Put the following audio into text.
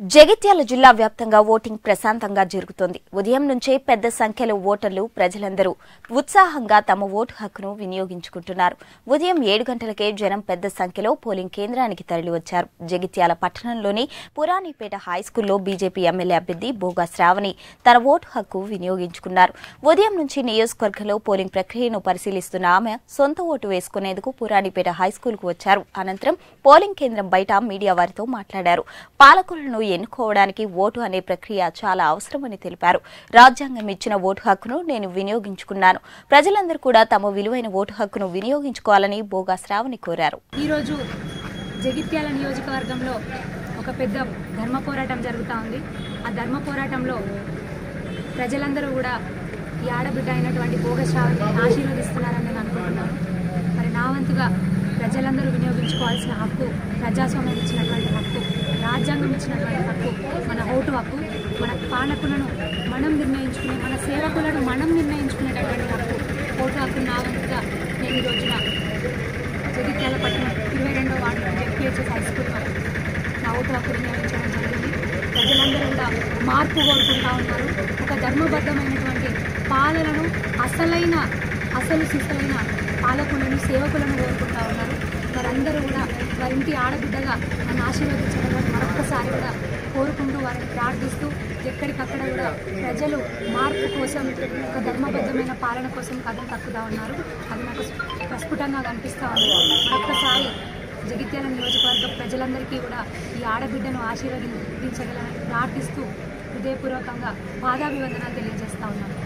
జగిత్యాల జిల్లా వ్యాప్తంగా ఓటింగ్ ప్రశాంతంగా జరుగుతోంది. ఉదయం నుంచే పెద్ద సంఖ్యలో ఓటర్లు ప్రజలందరూ ఉత్సాహంగా తమ ఓటు హక్కును వినియోగించుకుంటున్నారు. ఉదయం ఏడు గంటలకే జనం పెద్ద సంఖ్యలో పోలింగ్ కేంద్రానికి తరలివచ్చారు. జగిత్యాల పట్టణంలోని పురాణిపేట హైస్కూల్లో బీజేపీ ఎమ్మెల్యే అభ్యర్థి బోగా శ్రావణి తన ఓటు హక్కు వినియోగించుకున్నారు. ఉదయం నుంచి నియోజకవర్గంలో పోలింగ్ ప్రక్రియను పరిశీలిస్తున్న ఆమె సొంత ఓటు వేసుకునేందుకు పురాణిపేట హైస్కూల్కు వచ్చారు. అనంతరం పోలింగ్ కేంద్రం బయట మీడియా వారితో మాట్లాడారు. పాలకులను ఎన్నుకోవడానికి ఓటు అనే ప్రక్రియ చాలా అవసరమని తెలిపారు. రాజ్యాంగం ఇచ్చిన ఓటు హక్కును నేను వినియోగించుకున్నాను. ప్రజలందరూ కూడా తమ విలువైన ఓటు హక్కును వినియోగించుకోవాలని బోగా శ్రావణి కోరారు. ఈరోజు జగిత్యాల నియోజకవర్గంలో ఒక పెద్ద ధర్మ పోరాటం జరుగుతూ ఉంది. ఆ ధర్మ పోరాటంలో ప్రజలందరూ కూడా ఈ ఆడబిడ్డ అయినటువంటి భోగశ్రావణిని ఆశీర్వదిస్తున్నారని నేను అనుకుంటున్నాను. మరి నా వంతుగా ప్రజలందరూ వినియోగించుకోవాల్సిన హక్కు ప్రజాస్వామ్యం ఇచ్చినటువంటి హక్కు రాజ్యాంగం ఇచ్చినటువంటి హక్కు మన ఓటు హక్కు మన పాలకులను మనం నిర్ణయించుకునే మన సేవకులను మనం నిర్ణయించుకునేటటువంటి హక్కు ఓటు హక్కు నా వంతుగా నేను ఈ రోజున జగిత్యాల పట్టణం ఇరవై రెండో వార్డు జెడ్పిహెచ్ఎస్ హై స్కూల్లో నా ఓటు హక్కు వినియోగించడం జరిగింది. ప్రజలందరూ కూడా మార్పు కోరుకుంటా ఉన్నారు. ఒక ధర్మబద్ధమైనటువంటి పాలనను అసలైన అసలు సిసలైన పాలకులను సేవకులను కోరుకుంటా ఉన్నారు. వారందరూ కూడా వారి ఇంటి ఆడబిడ్డగా నన్ను ఆశీర్వదించడం మరొక్కసారి కూడా కోరుకుంటూ వారిని ప్రార్థిస్తూ ఎక్కడికక్కడ కూడా ప్రజలు మార్పు కోసం ఒక ధర్మబద్ధమైన పాలన కోసం కథలు తక్కుదా ఉన్నారు. అది నాకు ప్రస్ఫుటంగా కనిపిస్తూ ఉంది. మరొక్కసారి జగిత్యాల నియోజకవర్గ ప్రజలందరికీ కూడా ఈ ఆడబిడ్డను ఆశీర్వదించగలని ప్రార్థిస్తూ హృదయపూర్వకంగా పాదాభివందనాలు తెలియజేస్తా ఉన్నాను.